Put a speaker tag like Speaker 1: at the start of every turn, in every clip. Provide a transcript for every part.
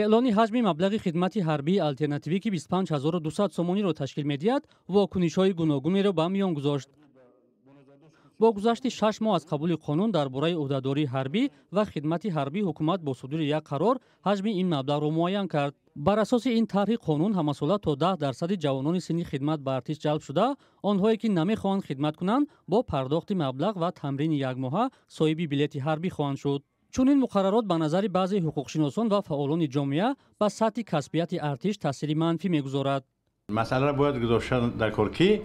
Speaker 1: эълони ҳаҷми маблағи хидмати ҳарбии алтернативӣ ки 25200 сомониро ташкил медиҳад вокунишҳои гуногунеро ба миён гузошт. Бо гузашти шаш моҳ аз қабули қонун дар бораи ӯҳдадории ҳарбӣ ва хидмати ҳарбӣ ҳукумат бо судури як қарор ҳаҷми ин маблағро муайян кард. Бар асоси ин тарҳи қонун ҳамасола то даҳ дарсади ҷавонони синни хидмат ба артиш ҷалб шуда онҳое ки намехоҳанд хидмат кунанд бо пардохти маблағ ва тамрини якмоҳа соҳиби билети ҳарбӣ хоҳанд шуд چون این مقررات به نظر بعضی حقوقشناسان و فعالان جامعه به سطح کسبیت ارتش تاثیر منفی
Speaker 2: می‌گذارد. مسئله را باید گذاشتن در کار که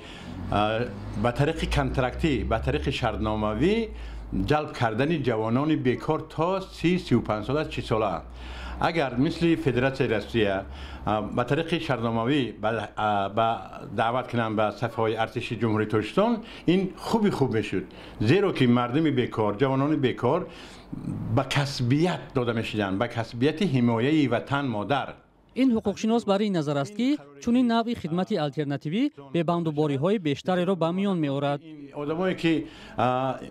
Speaker 2: به طریق کنترکتی به طریق شرطناموی جلب کردن جوانان بیکار تا سی سی و پنج ساله چی ساله؟ اگر مثل فدراسیون روسیه به طریق شرناموی به دعوت کنن به صفحه های ارتش جمهوری ترکستان این خوبی خوب می‌شد. زیرا که مردم بیکار جوانان بیکار به کسبیت داده می‌شدن به کسبیت حمایه وطن مادر.
Speaker 1: ин ҳуқуқшинос бар ин назар аст ки чунин навъи хидмати алтернативӣ бебандубориҳои бештареро ба миён меорад
Speaker 2: одамое ки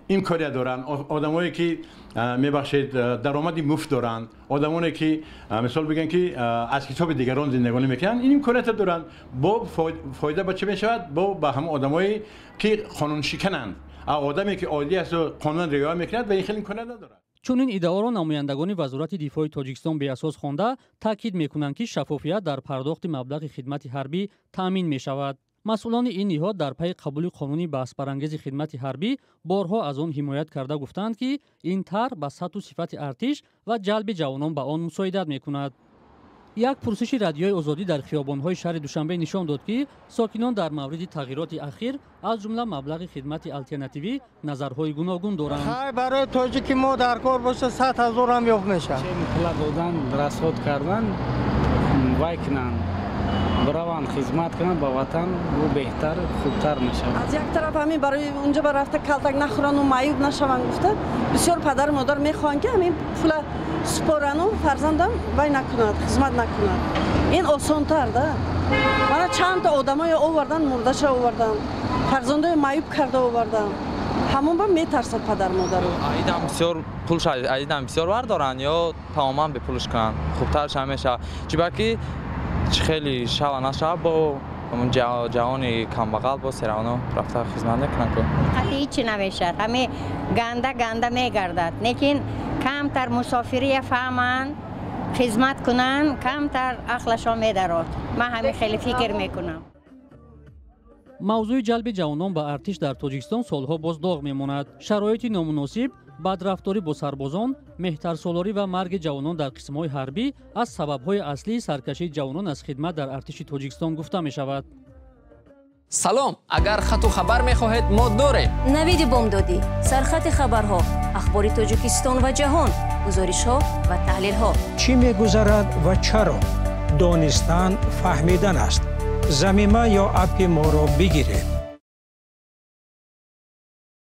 Speaker 2: имконият доранд одамое ки мебахшед даромади муфт доранд одамоне ки мисол бигӯем ки аз ҳисоби дигарон зиндагонӣ мекунанд ин имконият доранд бо фоида ба чӣ мешавад бо ба ҳамон одамое ки қонуншикананд одаме ки оддӣ асту қонун риоя мекунад ва ин хел имконият надорад
Speaker 1: чунин иддаоро намояндагони вазорати дифои тоҷикистон беасос хонда таъкид мекунанд ки шаффофият дар пардохти маблағи хидмати ҳарбӣ таъмин мешавад масъулони ин ниҳод дар пайи қабули қонуни баҳсбарангези хидмати ҳарбӣ борҳо аз он ҳимоят карда гуфтанд ки ин тар ба сатҳу сифати артиш ва ҷалби ҷавонон ба он мусоидат мекунад як пурсиши радиои озодӣ дар хиёбонҳои шаҳри душанбе нишон дод ки сокинон дар мавриди тағйироти ахир аз ҷумла маблағи хидмати алтернативӣ назарҳои гуногун доранд.
Speaker 3: Барои тоҷики мо дар кор боша сад ҳазорам ёфт мешавад.
Speaker 4: Пула додан расход кардан вай кунанд бираванд хизмат кунанд ба ватан бу беҳтар хубтар мешавад.
Speaker 5: Аз як тараф ҳамин барои унҷо ба рафта калтак нахӯрану маъюб нашаванд гуфта. Бисёр падару модар мехоҳанд ки ҳамин пула супорану фарзандам вай накунад хизмат накунад. Ин осонтар да. Мана чандта одамое овардан мурдаша овардан фарзандои маъюб карда овардан. Ҳамон ба метарсад падар модару
Speaker 6: аидам бисёр пулш аидам бисёр вардоранд ё тамоман бепулш кунанд? Хубтарша мешавад. Чибаки خیلی شال نشب با اون کم کمبغل با سرانو رفته خدمت نکنن که
Speaker 7: هیچی نمیشه. همه گنده گنده میگردد. لیکن کمتر مسافری فهمن خدمت کنن کمتر عقلشان میدارد. من همین خیلی فکر می‌کنم.
Speaker 1: Мавзӯи ҷалби ҷавонон ба артиш дар тоҷикистон солҳо боз доғ мемонад. Шароити номуносиб бадрафторӣ бо сарбозон меҳтарсолорӣ ва марги ҷавонон дар қисмҳои ҳарбӣ аз сабабҳои аслии саркашии ҷавонон аз хидмат дар артиши тоҷикистон гуфта мешавад.
Speaker 8: Салом! Агар хату хабар мехоҳед мо дорем
Speaker 9: навиди бомдодӣ сархати хабарҳо ахбори тоҷикистон ва ҷаҳон гузоришҳо ва таҳлилҳо.
Speaker 10: Чӣ мегузарад ва чаро? Донистан фаҳмидан аст زمیمه یا اپی ما را بگیرید